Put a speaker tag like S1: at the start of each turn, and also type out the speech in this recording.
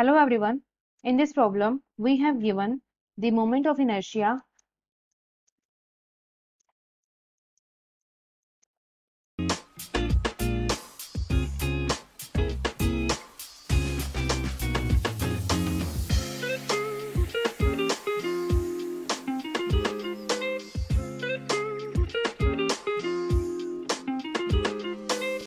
S1: Hello everyone. In this problem, we have given the moment of inertia